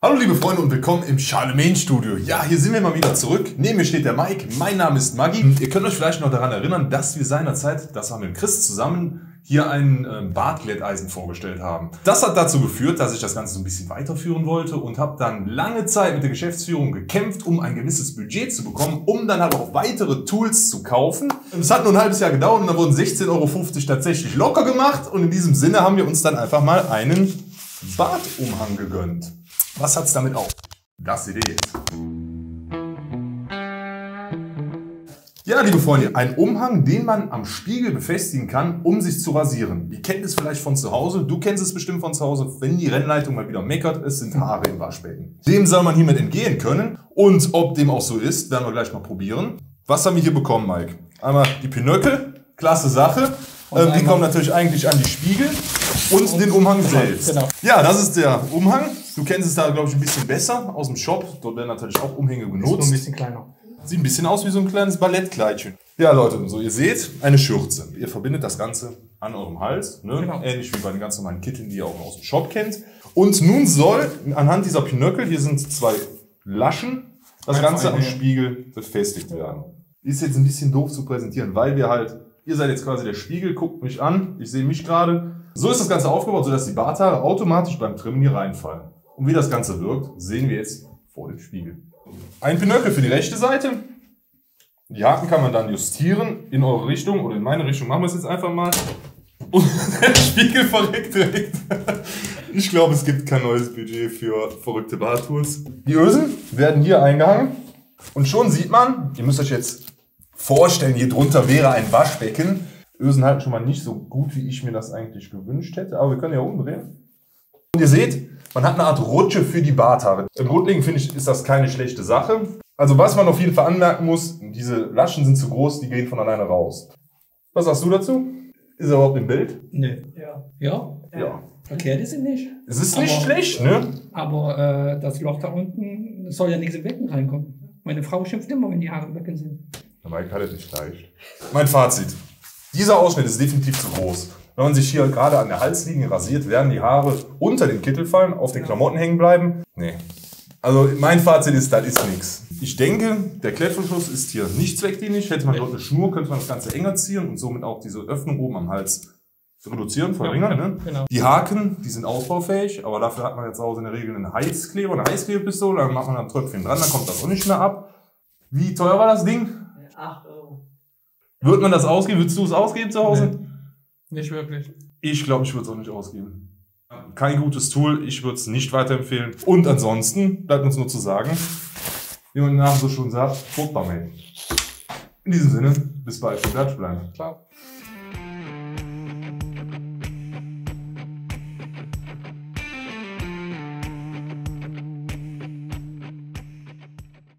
Hallo liebe Freunde und willkommen im Charlemagne Studio. Ja, hier sind wir mal wieder zurück. Neben mir steht der Mike. Mein Name ist Maggi. Ihr könnt euch vielleicht noch daran erinnern, dass wir seinerzeit, das wir mit Chris zusammen, hier ein äh, Bartglätteisen vorgestellt haben. Das hat dazu geführt, dass ich das Ganze so ein bisschen weiterführen wollte und habe dann lange Zeit mit der Geschäftsführung gekämpft, um ein gewisses Budget zu bekommen, um dann halt auch weitere Tools zu kaufen. Es hat nur ein halbes Jahr gedauert und dann wurden 16,50 Euro tatsächlich locker gemacht und in diesem Sinne haben wir uns dann einfach mal einen Bartumhang gegönnt. Was hat's damit auf? Das ihr jetzt. Ja, liebe Freunde, ein Umhang, den man am Spiegel befestigen kann, um sich zu rasieren. Ihr kennt es vielleicht von zu Hause, du kennst es bestimmt von zu Hause, wenn die Rennleitung mal wieder meckert, es sind Haare im Waschbecken. Dem soll man hiermit entgehen können und ob dem auch so ist, werden wir gleich mal probieren. Was haben wir hier bekommen, Mike? Einmal die Pinöckel, klasse Sache. Ähm, die kommen natürlich eigentlich an die Spiegel und, und den Umhang selbst. Genau. Ja, das ist der Umhang. Du kennst es da, glaube ich, ein bisschen besser aus dem Shop. Dort werden natürlich auch Umhänge genutzt. Ist ein bisschen kleiner. Sieht ein bisschen aus wie so ein kleines Ballettkleidchen. Ja, Leute, so ihr seht, eine Schürze. Ihr verbindet das Ganze an eurem Hals, ne? Genau. ähnlich wie bei den ganz normalen Kitteln, die ihr auch aus dem Shop kennt. Und nun soll anhand dieser Pinöckel, hier sind zwei Laschen, das Ganze am Spiegel befestigt werden. Ist jetzt ein bisschen doof zu präsentieren, weil wir halt Ihr seid jetzt quasi der Spiegel, guckt mich an, ich sehe mich gerade. So ist das Ganze aufgebaut, sodass die Barthaare automatisch beim Trimmen hier reinfallen. Und wie das Ganze wirkt, sehen wir jetzt vor dem Spiegel. Ein Pinöckel für die rechte Seite. Die Haken kann man dann justieren in eure Richtung oder in meine Richtung. Machen wir es jetzt einfach mal. Und der Spiegel verreckt direkt. Ich glaube, es gibt kein neues Budget für verrückte Bartools. Die Ösen werden hier eingehangen. Und schon sieht man, ihr müsst euch jetzt vorstellen, hier drunter wäre ein Waschbecken. Ösen halten schon mal nicht so gut, wie ich mir das eigentlich gewünscht hätte, aber wir können ja umdrehen. Und ihr seht, man hat eine Art Rutsche für die Barthaare. Im Grundlegend finde ich, ist das keine schlechte Sache. Also was man auf jeden Fall anmerken muss, diese Laschen sind zu groß, die gehen von alleine raus. Was sagst du dazu? Ist er überhaupt im Bild? Nee. Ja. Ja? Ja. Verkehrt ist es nicht. Es ist aber, nicht schlecht, ne? Aber äh, das Loch da unten soll ja nichts im Becken reinkommen. Meine Frau schimpft immer, wenn die Haare im Becken sind. Mike hat es nicht leicht. Mein Fazit. Dieser Ausschnitt ist definitiv zu groß. Wenn man sich hier gerade an der Halslinie rasiert, werden die Haare unter den Kittel fallen, auf den Klamotten hängen bleiben. Nee. Also mein Fazit ist, das ist nichts. Ich denke, der Klettverschluss ist hier nicht zweckdienlich. Hätte man dort eine Schnur, könnte man das Ganze enger ziehen und somit auch diese Öffnung oben am Hals reduzieren, verringern. Ja, ne? genau. Die Haken, die sind ausbaufähig, aber dafür hat man jetzt zu Hause in der Regel einen Heißkleber, eine Heißklebepistole, dann macht man ein Tröpfchen dran, dann kommt das auch nicht mehr ab. Wie teuer war das Ding? 8 Euro. Wird man das ausgeben? Würdest du es ausgeben zu Hause? Nee, nicht wirklich. Ich glaube, ich würde es auch nicht ausgeben. Kein gutes Tool, ich würde es nicht weiterempfehlen. Und ansonsten bleibt uns nur zu sagen, wie man den Namen so schon sagt, Fruchtbarmate. In diesem Sinne, bis bald, bleibt bleiben. Ciao.